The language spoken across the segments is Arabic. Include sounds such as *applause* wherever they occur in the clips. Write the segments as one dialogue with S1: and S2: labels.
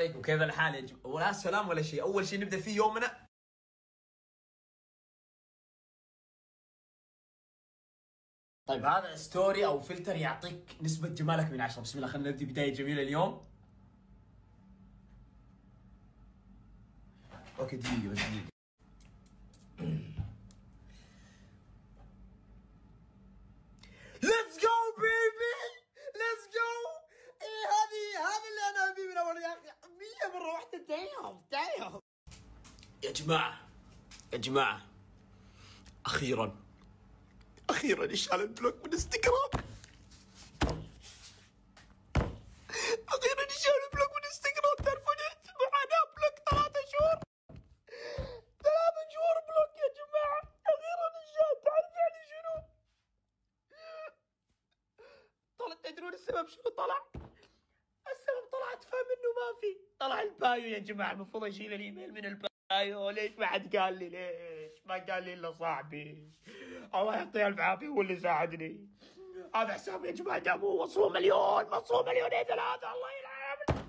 S1: وكيف الحال يا جماعة؟ ولا سلام ولا شيء. أول شيء نبدأ فيه يومنا. طيب هذا story أو فلتر يعطيك نسبة جمالك من عشرة. بسم الله خلينا نبدي بداية جميلة اليوم. okay دقيقة بس دقيقة let's go baby let's go إيه هذه هذا اللي أنا ابيه من اول يا أخي 100 مرة واحدة دايم دايم يا جماعة يا جماعة. أخيرا أخيرا انشال ال block من انستغرام أخيرا انشال ال block من انستغرام تعرفون معاناة block ثلاثة شهور. ثلاثة شهور block يا جماعة. أخيرا انشال تعرف يعني شنو؟ طلع تدرون السبب شنو طلع؟ اتفهم إنه ما في. طلع ال bio يا جماعة المفروض أشيل الإيميل من ال bio. ليش ما حد قال لي ليش؟ ما قال لي إلا صاحبي. الله يعطيه الف عافية هو اللي ساعدني. هذا حسابي يا جماعة دام هو مصروف مليون مصروف مليونين ثلاثة الله يلعن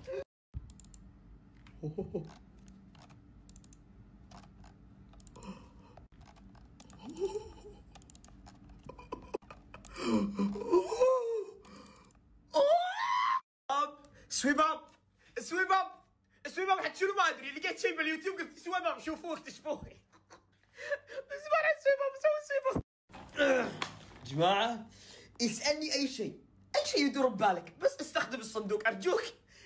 S1: *laughs* up swipe up swipe up swipe up حتى شنو ما ادري لقيت شيء باليوتيوب قلت swipe up شوفوه اكتشفوه بس ما swipe up سوي swipe up جماعة اسألني أي شيء. أي شيء يدور ببالك. بس استخدم الصندوق. أرجوك.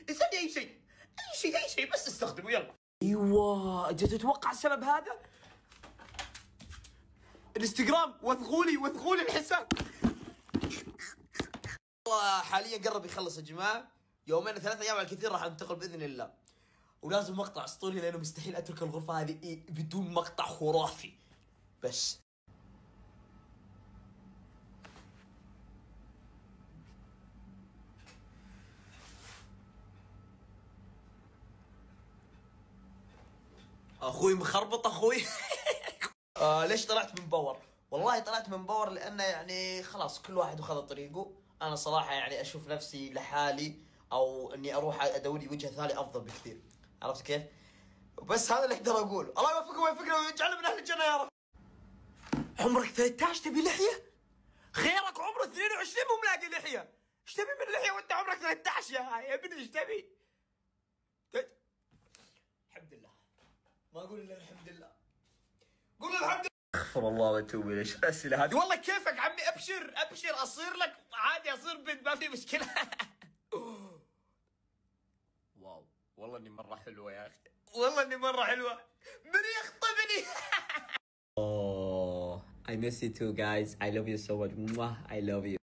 S1: اسألني أي شيء. أي شيء أي شيء. بس استخدمه. يلا. أيوه. أجل تتوقع السبب هذا؟ الانستغرام. وثقوا لي وثقوا لي الحساب. حاليا قرب يخلص يا جماعة. يومين ثلاث أيام على الكثير راح أنتقل بإذن الله. ولازم مقطع أسطوري لأنه مستحيل أترك الغرفة هذه بدون مقطع خرافي. بس. أخوي مخربط أخوي. *laughs* آه ليش طلعت من باور؟ والله طلعت من باور لأنه يعني خلاص كل واحد وخذ طريقه، أنا صراحة يعني أشوف نفسي لحالي أو إني أروح أدور لي وجهه ثانية أفضل بكثير. عرفت كيف؟ بس هذا اللي أقدر أقوله، الله يوفقه ويوفقنا ويجعلنا من أهل الجنة يا رب. عمرك 13 تبي لحية؟ غيرك عمره 22 مو ملاقي لحية. إيش تبي من لحية وأنت عمرك 13 يا يا ابني إيش تبي؟ الحمد لله. ما أقول إلا الحمد لله. قول الحمد لله. استغفر الله وأتوب إليه، إيش الأسئلة هذه؟ والله كيفك عمي أبشر أبشر أصير لك عادي أصير بنت ما في مشكلة. *laughs* والله إني مرة حلوة يا أخي والله إني مرة حلوة من يخطبني
S2: Oh, I miss you too, guys. I love you so much. I love you.